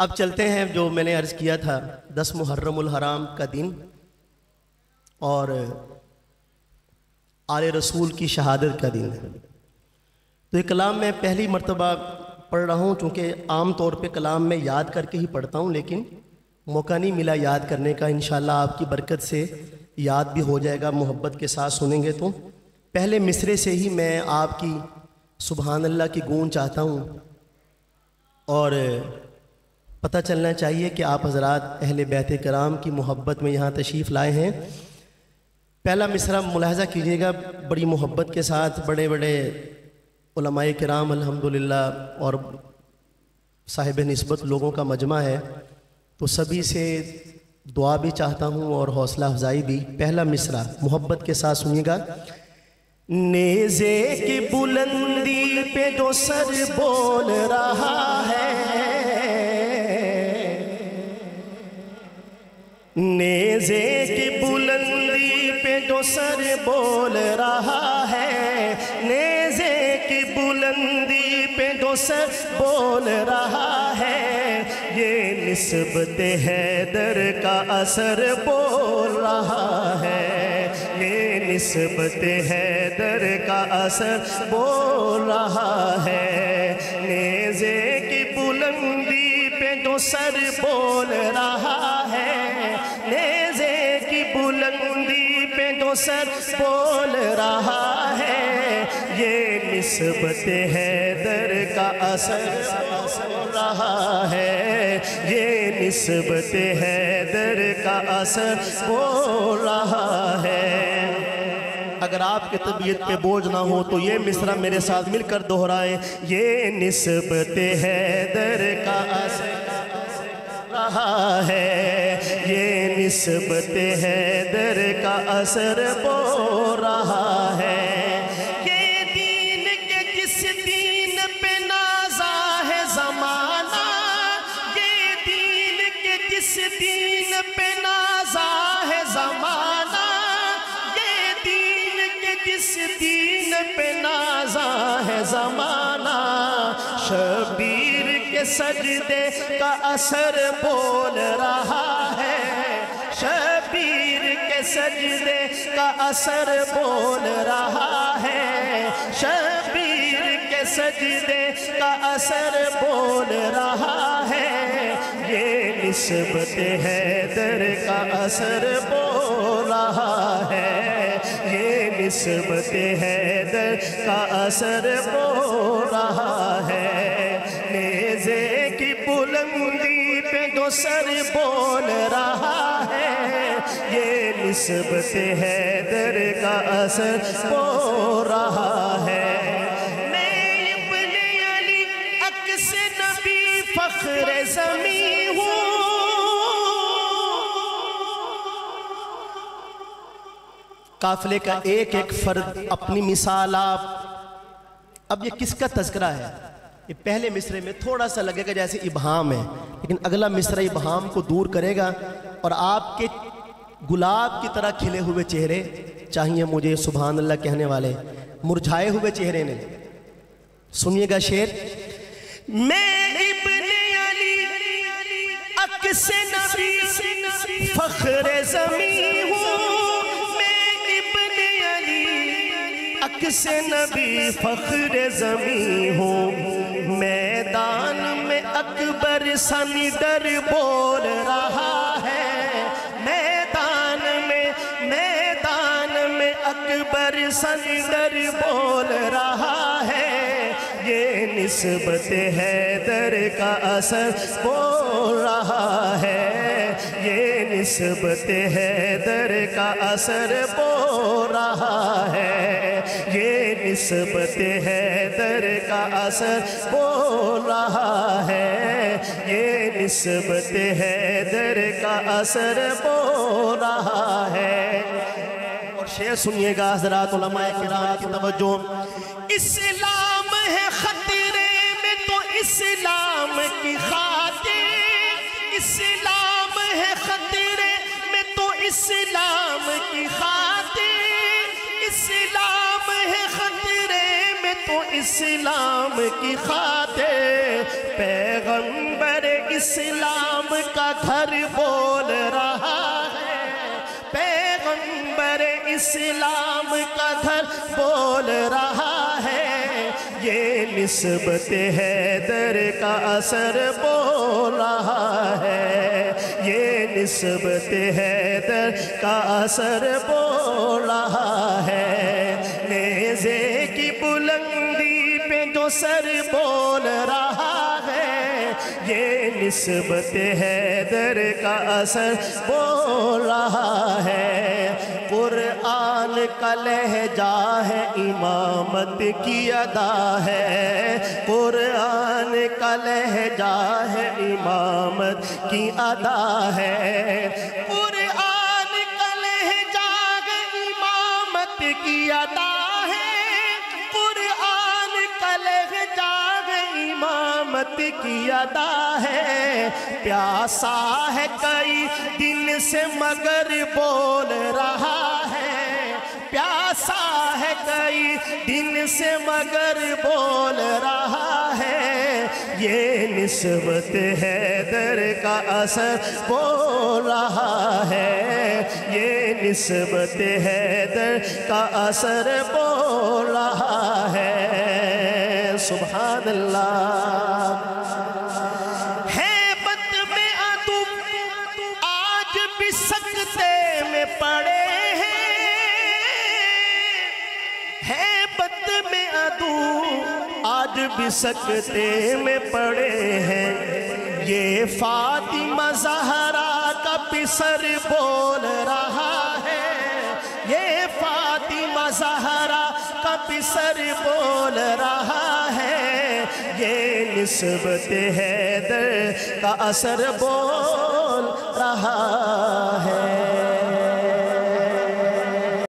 अब चलते हैं जो मैंने अर्ज़ किया था, दस मुहर्रमुल हराम का दिन और आल रसूल की शहादत का दिन। तो ये कलाम मैं पहली मरतबा पढ़ रहा हूँ, चूँकि आम तौर पे कलाम मैं याद करके ही पढ़ता हूँ, लेकिन मौका नहीं मिला याद करने का। इन आपकी बरकत से याद भी हो जाएगा, मोहब्बत के साथ सुनेंगे तो। पहले मिसरे से ही मैं आपकी सुबहानल्ला की गूंज चाहता हूँ और पता चलना चाहिए कि आप हजरात अहल बैत कराम की मोहब्बत में यहाँ तशरीफ़ लाए हैं। पहला मिसरा मुलाहजा कीजिएगा बड़ी मोहब्बत के साथ बड़े बड़े उलमाए कराम, अल्हम्दुलिल्लाह, और साहिब नस्बत लोगों का मजमा है। तो सभी से दुआ भी चाहता हूँ और हौसला अफजाई भी। पहला मिसरा मोहब्बत के साथ सुनिएगा। नेजे की बुलंदी पे जो सर बोल रहा है नेजे की बुलंदी पे जो सर बोल रहा है, नेजे की बुलंदी पे जो सर बोल रहा है, ये निस्बत हैदर का असर बोल रहा है, ये निस्बत हैदर का असर बोल रहा है, नेजे की बुलंदी पे जो सर बोल रहा बुलंदी पे जो सर बोल रहा है। ये निस्बत हैदर का असर बोल रहा है। ये निस्बत हैदर का असर हो रहा है। अगर आपके तबीयत पे बोझ ना हो तो ये मिसरा मेरे साथ मिलकर दोहराए। ये निस्बत हैदर का असर रहा है। निस्बत हैदर का असर बो रहा है। ये दीन के जिस दीन पे नाजा है जमाना? ये दीन के किस दीन पे नाजा है जमाना? ये दीन के जिस दीन पे नाजा है जमाना? शबीर के सजदे का असर बोल रहा है शबीर के सजदे का असर बोल रहा है। शबीर के सजदे का असर बोल रहा है। ये निस्बत हैदर का असर बोल रहा है। ये निस्बत हैदर का असर बोल रहा है। नेजे की बुलंदी पे जो सर बोल रहा ये निस्बत हैदर का असर बोल रहा है। फख्र जमी हूँ। काफिले का एक एक फर्द अपनी मिसाल आप। अब ये किसका तस्करा है? ये पहले मिसरे में थोड़ा सा लगेगा जैसे इबहाम है, लेकिन अगला मिसरा इबहाम को दूर करेगा और आपके गुलाब की तरह खिले हुए चेहरे, चाहिए मुझे सुबहान अल्लाह कहने वाले, मुरझाए हुए चेहरे ने। सुनिएगा शेर, मैं इब्ने नबी, फख्र जमी हूँ। नबी, फख्र जमी हूँ। मैदान में अकबर सनी डर बोल रहा अकबर बोल रहा है, ये निस्बत हैदर का असर बोल रहा है, ये निस्बत हैदर का असर बोल रहा है, ये निस्बत हैदर का असर बोल रहा है, ये निस्बत हैदर का असर बोल रहा है। और शेर सुनिएगा, हजरात तवज्जो। इस्लाम है खतरे में तो इस्लाम की खातिर। इस्लाम है खतरे में तो इस्लाम की खातिर। इस्लाम है खतरे में तो इस्लाम की खाते पैगंबर इस्लाम का घर बोल रहा इस्लाम का घर बोल रहा है। ये निस्बत हैदर का असर बोल रहा है। ये निस्बत हैदर का असर बोल रहा है। नेजे की बुलंदी पे जो सर बोल रहा है, ये निस्बत हैदर का असर बोल है का लहजा है इमामत की अदा है। कुरान का लहजा है इमामत की अदा है। कुरान का लहजा है इमामत की अदा है। कुरान का लहजा है इमामत की अदा है। प्यासा है कई दिन से मगर बोल रहा प्यासा है कई दिन से मगर बोल रहा है। ये निस्बत है दर का असर बोल रहा है। ये निस्बत है दर का असर बोल रहा है। सुभान अल्लाह आज भी सकते में पड़े हैं। ये फातिमा जहरा का पिसर बोल रहा है। ये फातिमा जहरा का पिसर बोल रहा है। ये निस्बत हैदर का असर बोल रहा